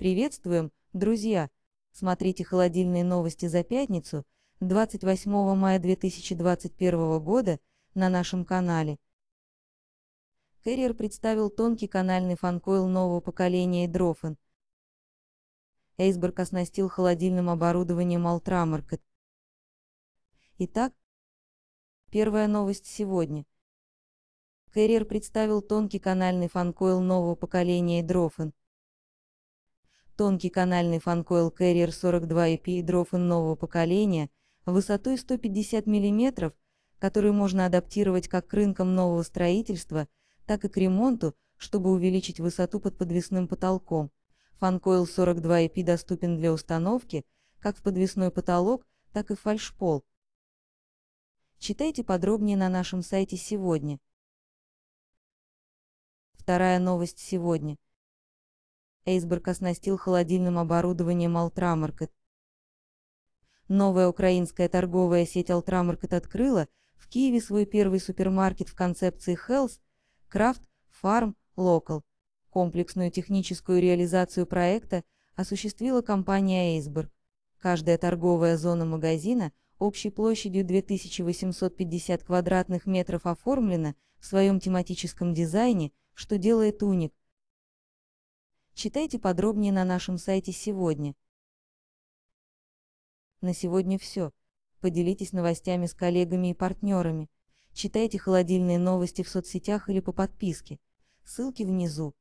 Приветствуем, друзья! Смотрите холодильные новости за пятницу, 28 мая 2021 года, на нашем канале. Carrier представил тонкий канальный фанкойл нового поколения Hydrofen. Эйсберг оснастил холодильным оборудованием Ultramarket. Итак, первая новость сегодня. Carrier представил тонкий канальный фанкойл нового поколения Hydrofen. Тонкий канальный фанкойл Carrier 42 EP Hydrofen нового поколения, высотой 150 мм, который можно адаптировать как к рынкам нового строительства, так и к ремонту, чтобы увеличить высоту под подвесным потолком. Фанкойл 42 EP доступен для установки, как в подвесной потолок, так и в фальшпол. Читайте подробнее на нашем сайте сегодня. Вторая новость сегодня. Эйсберг оснастил холодильным оборудованием Ultramarket. Новая украинская торговая сеть Ultramarket открыла в Киеве свой первый супермаркет в концепции Health, Craft, Farm, Local. Комплексную техническую реализацию проекта осуществила компания Эйсберг. Каждая торговая зона магазина общей площадью 2850 квадратных метров оформлена в своем тематическом дизайне, что делает уник. Читайте подробнее на нашем сайте сегодня. На сегодня все. Поделитесь новостями с коллегами и партнерами. Читайте холодильные новости в соцсетях или по подписке. Ссылки внизу.